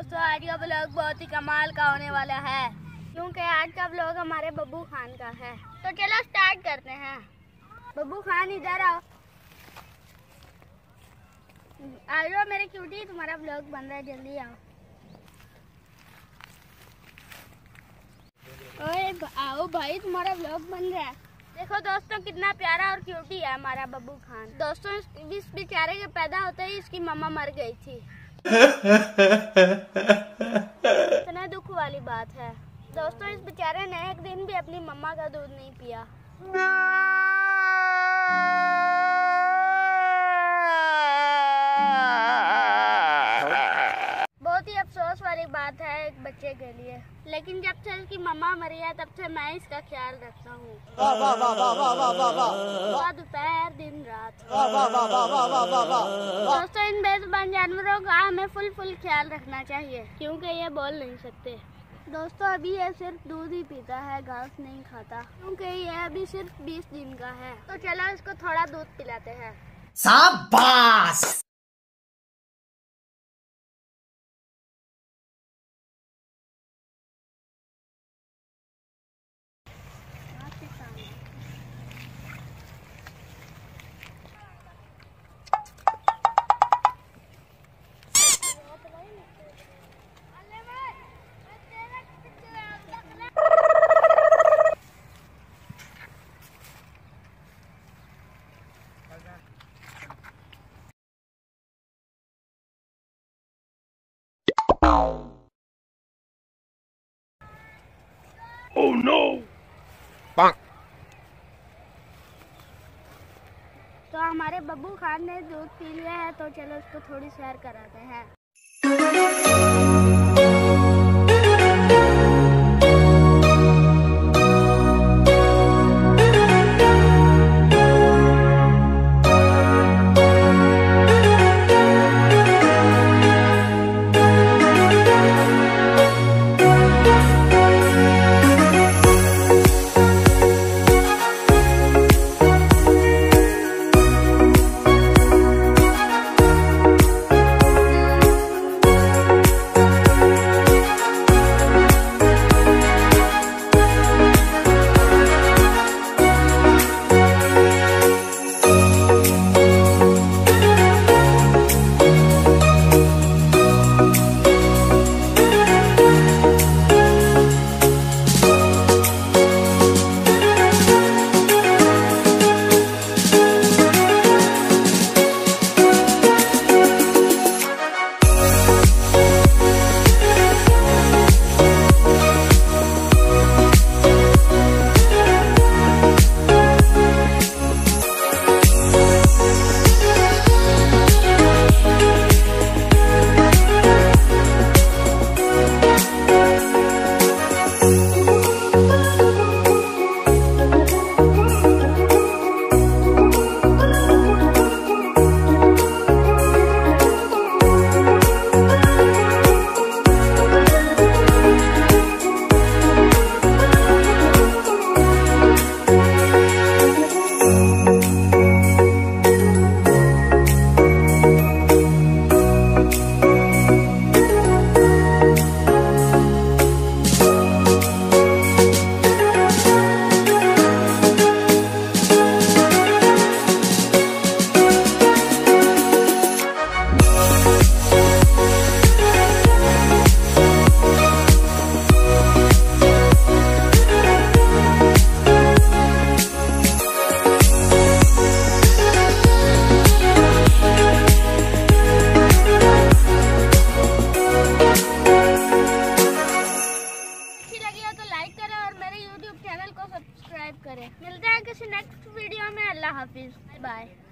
दोस्तों, आज का ब्लॉग बहुत ही कमाल का होने वाला है, क्योंकि आज का ब्लॉग हमारे बब्बू खान का है। तो चलो स्टार्ट करते हैं। बब्बू खान, इधर आओ। आ जाओ मेरे क्यूटी तुम्हारा ब्लॉग बन रहा है, जल्दी आओ। ओए, आओ भाई, तुम्हारा ब्लॉग बन रहा है। देखो दोस्तों, कितना प्यारा और क्यूटी है हमारा बब्बू खान। दोस्तों इस बेचारे के पैदा होते ही इसकी मम्मा मर गई थी। इतना दुख वाली बात है। दोस्तों, इस बेचारे ने एक दिन भी अपनी मम्मा का दूध नहीं पिया। वाली बात है एक बच्चे के लिए लेकिन जब से इसकी मम्मा मरी है तब से मैं इसका ख्याल रखता हूँ दोपहर दिन रात दोस्तों इन बेजुबान जानवरों का हमें फुल फुल ख्याल रखना चाहिए क्योंकि ये बोल नहीं सकते दोस्तों अभी ये सिर्फ़ दूध ही पीता है घास नहीं खाता क्योंकि ये अभी सिर्फ़ 20 दिन का है तो चलो इसको थोड़ा दूध पिलाते हैं शाबाश Oh no! तो हमारे बब्बू खान ने दूध पी लिया है तो चलो उसको थोड़ी सैर कराते हैं। garrafinhas. Bye, bye.